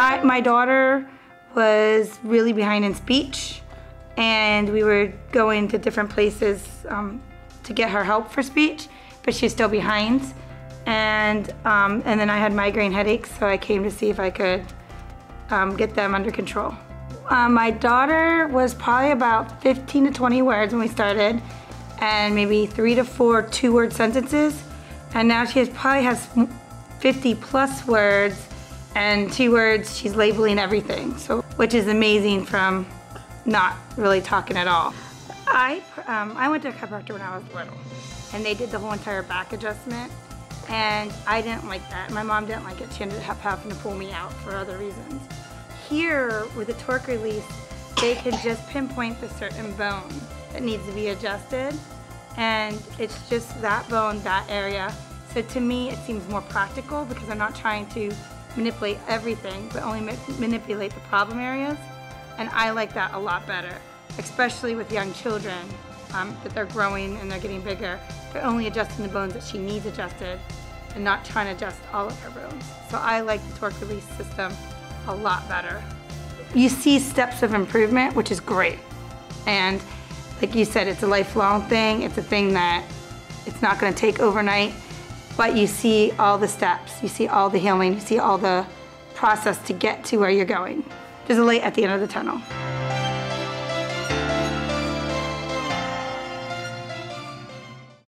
I, my daughter was really behind in speech, and we were going to different places um, to get her help for speech, but she's still behind. And um, and then I had migraine headaches, so I came to see if I could um, get them under control. Uh, my daughter was probably about 15 to 20 words when we started, and maybe three to four two-word sentences. And now she has, probably has 50 plus words, and two words she's labeling everything. So, which is amazing from not really talking at all. I um, I went to a chiropractor when I was little, and they did the whole entire back adjustment, and I didn't like that. My mom didn't like it. She ended up having to pull me out for other reasons. Here, with the torque release, they can just pinpoint the certain bone that needs to be adjusted, and it's just that bone, that area. So to me, it seems more practical because I'm not trying to manipulate everything, but only ma manipulate the problem areas. And I like that a lot better, especially with young children um, that they're growing and they're getting bigger. They're only adjusting the bones that she needs adjusted and not trying to adjust all of her bones. So I like the torque release system a lot better. You see steps of improvement, which is great. And like you said, it's a lifelong thing. It's a thing that it's not gonna take overnight, but you see all the steps. You see all the healing. You see all the process to get to where you're going. There's a light at the end of the tunnel.